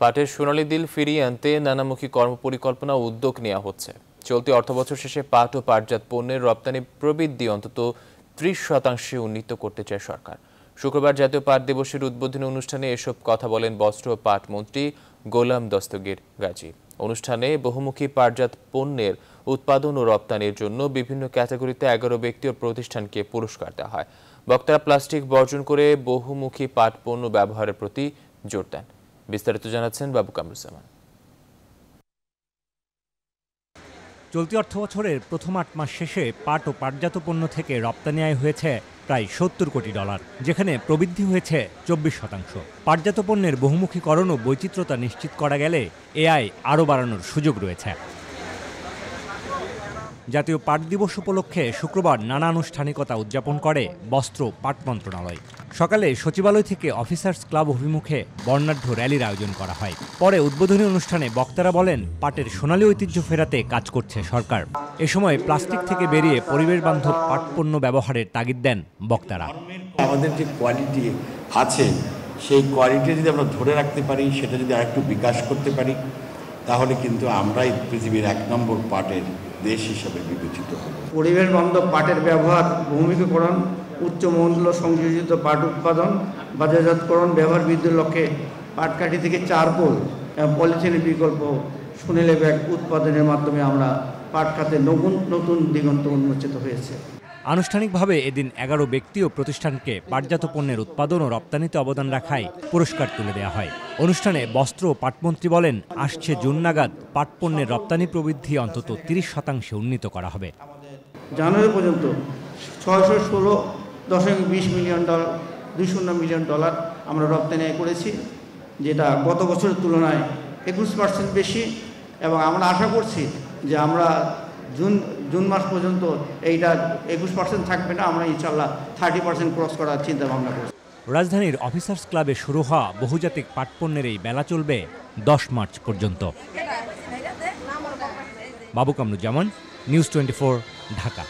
পাটের সোনালী দিল ফিরিয়ে আনতে নানামুখী কর্মপরিকল্পনা ও উদ্যোগ নেওয়া হচ্ছে। চলতি অর্থবছর শেষে পাট ও পাটজাত পণ্যের রপ্তানি প্রবৃদ্ধি অন্তত ত্রিশ শতাংশে উন্নীত করতে চায় সরকার। শুক্রবার জাতীয় পাট দিবসের উদ্বোধনী অনুষ্ঠানে এসব কথা বলেন বস্ত্র ও পাট মন্ত্রী গোলাম দস্তগীর গাজী। অনুষ্ঠানে বহুমুখী পাটজাত পণ্যের উৎপাদন ও রপ্তানির জন্য বিভিন্ন ক্যাটাগরিতে এগারো ব্যক্তি ও প্রতিষ্ঠানকে পুরস্কার দেওয়া হয়। বক্তারা প্লাস্টিক বর্জন করে বহুমুখী পাট পণ্য ব্যবহারের প্রতি জোর দেন। বিস্তারিত জানাচ্ছেন বাবু কামরুজ্জামান। চলতি অর্থ বছরের প্রথম আট মাস শেষে পাট ও পাটজাত পণ্য থেকে রপ্তানি আয় হয়েছে প্রায় সত্তর কোটি ডলার, যেখানে প্রবৃদ্ধি হয়েছে চব্বিশ শতাংশ। পাটজাত পণ্যের বহুমুখীকরণ ও বৈচিত্র্যতা নিশ্চিত করা গেলে এআই আরও বাড়ানোর সুযোগ রয়েছে। জাতীয় পাট দিবস উপলক্ষে শুক্রবার নানা আনুষ্ঠানিকতা উদযাপন করে বস্ত্র পাট মন্ত্রণালয়। সকালে সচিবালয় থেকে অফিসার্স ক্লাব অভিমুখে বর্ণাঢ্য র্যালির আয়োজন করা হয়। পরে উদ্বোধনী অনুষ্ঠানে বক্তারা বলেন, পাটের সোনালী ঐতিহ্য ফেরাতে কাজ করছে সরকার। এ সময় প্লাস্টিক থেকে বেরিয়ে পরিবেশ বান্ধব পাট পণ্য ব্যবহারের তাগিদ দেন বক্তারা। আমাদের যে কোয়ালিটি আছে, সেই কোয়ালিটি যদি আমরা ধরে রাখতে পারি, সেটা যদি আরেকটু বিকাশ করতে পারি, তাহলে কিন্তু আমরাই পৃথিবীর এক নম্বর পাটের দেশ হিসাবে বিবেচিত হবে। পরিবেশ বান্ধব পাটের ব্যবহার ভূমিকীকরণ উচ্চ মূল্য সংযোজিত পাট উৎপাদন, বাজারজাতকরণ, ব্যবহার বৃদ্ধির লক্ষ্যে পাটকাঠি থেকে চারকোল এবং পলিথিনের বিকল্প সুনেলে ব্যাগ উৎপাদনের মাধ্যমে আমরা পাট খাতে নতুন নতুন দিগন্ত উন্মোচিত হয়েছে। আনুষ্ঠানিকভাবে এদিন এগারো ব্যক্তি ও প্রতিষ্ঠানকে পাটজাত পণ্যের উৎপাদন ও রপ্তানিতে অবদান রাখায় পুরস্কার তুলে দেওয়া হয়। অনুষ্ঠানে বস্ত্র ও পাটমন্ত্রী বলেন, আসছে জুন নাগাদ পাট পণ্যের রপ্তানি প্রবৃদ্ধি অন্তত তিরিশ শতাংশে উন্নীত করা হবে। জানুয়ারি পর্যন্ত ছয়শো ষোলো দশমিক বিশ মিলিয়ন ডলার দুই শূন্য মিলিয়ন ডলার আমরা রপ্তানি করেছি, যেটা গত বছরের তুলনায় একুশ পার্সেন্ট বেশি এবং আমরা আশা করছি যে আমরা জুন জুন মাস পর্যন্ত এইটা একুশ পার্সেন্ট থাকবে না আমরা ইনশাল্লাহ থার্টি পার্সেন্ট ক্রস করার চিন্তা ভাবনা করছি। রাজধানীর অফিসার্স ক্লাবে শুরু হওয়া বহুজাতিক পাটপণ্যের এই মেলা চলবে দশ মার্চ পর্যন্ত। বাবু কামরুজ্জামান নিউজ টোয়েন্টি ঢাকা।